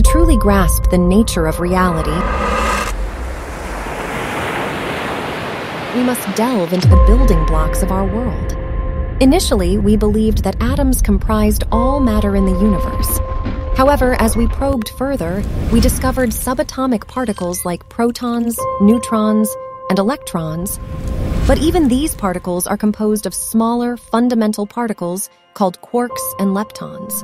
To truly grasp the nature of reality, we must delve into the building blocks of our world. Initially, we believed that atoms comprised all matter in the universe. However, as we probed further, we discovered subatomic particles like protons, neutrons, and electrons. But even these particles are composed of smaller, fundamental particles called quarks and leptons.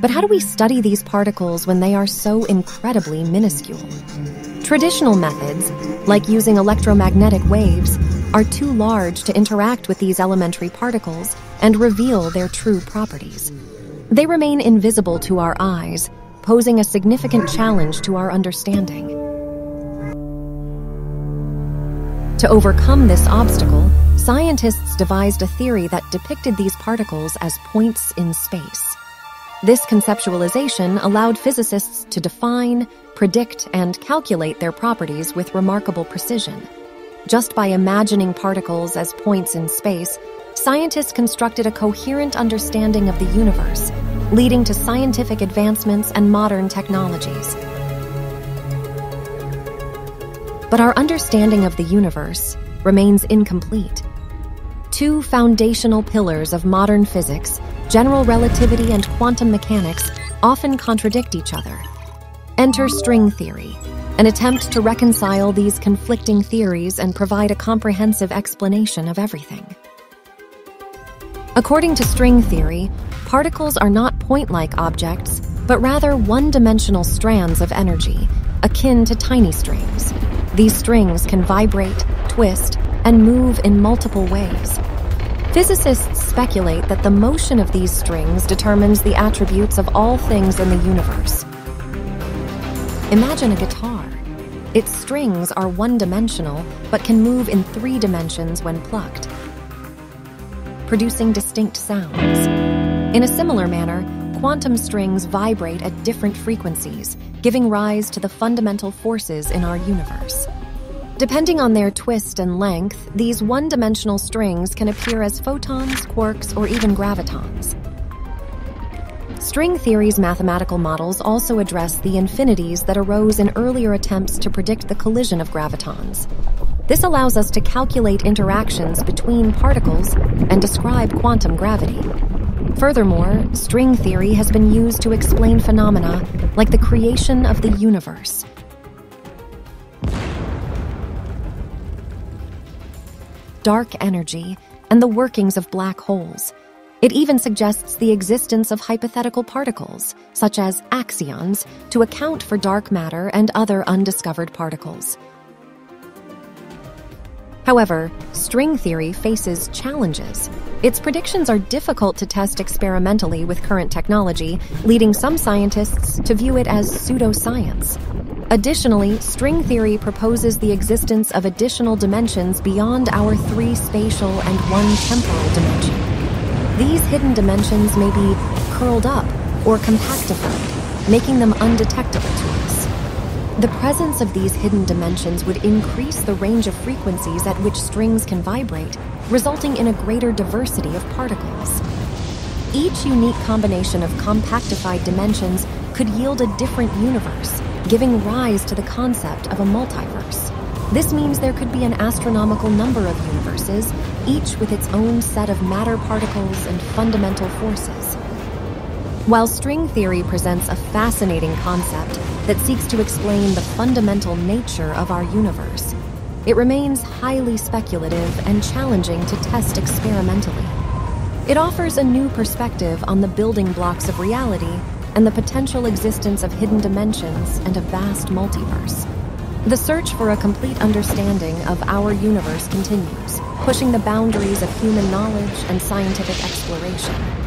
But how do we study these particles when they are so incredibly minuscule? Traditional methods, like using electromagnetic waves, are too large to interact with these elementary particles and reveal their true properties. They remain invisible to our eyes, posing a significant challenge to our understanding. To overcome this obstacle, scientists devised a theory that depicted these particles as points in space. This conceptualization allowed physicists to define, predict, and calculate their properties with remarkable precision. Just by imagining particles as points in space, scientists constructed a coherent understanding of the universe, leading to scientific advancements and modern technologies. But our understanding of the universe remains incomplete. Two foundational pillars of modern physics, general relativity and quantum mechanics, often contradict each other. Enter string theory, an attempt to reconcile these conflicting theories and provide a comprehensive explanation of everything. According to string theory, particles are not point like objects, but rather one dimensional strands of energy, akin to tiny strings. These strings can vibrate, twist, and move in multiple ways. Physicists speculate that the motion of these strings determines the attributes of all things in the universe. Imagine a guitar. Its strings are one dimensional, but can move in three dimensions when plucked, producing distinct sounds. In a similar manner, quantum strings vibrate at different frequencies, giving rise to the fundamental forces in our universe. Depending on their twist and length, these one dimensional strings can appear as photons, quarks, or even gravitons. String theory's mathematical models also address the infinities that arose in earlier attempts to predict the collision of gravitons. This allows us to calculate interactions between particles and describe quantum gravity. Furthermore, string theory has been used to explain phenomena like the creation of the universe. Dark energy and the workings of black holes. It even suggests the existence of hypothetical particles, such as axions, to account for dark matter and other undiscovered particles. However, string theory faces challenges. Its predictions are difficult to test experimentally with current technology, leading some scientists to view it as pseudoscience. Additionally, string theory proposes the existence of additional dimensions beyond our three spatial and one temporal dimension. These hidden dimensions may be curled up or compactified, making them undetectable to us. The presence of these hidden dimensions would increase the range of frequencies at which strings can vibrate, resulting in a greater diversity of particles. Each unique combination of compactified dimensions could yield a different universe, giving rise to the concept of a multiverse. This means there could be an astronomical number of universes, each with its own set of matter particles and fundamental forces. While string theory presents a fascinating concept that seeks to explain the fundamental nature of our universe, it remains highly speculative and challenging to test experimentally. It offers a new perspective on the building blocks of reality and the potential existence of hidden dimensions and a vast multiverse. The search for a complete understanding of our universe continues, pushing the boundaries of human knowledge and scientific exploration.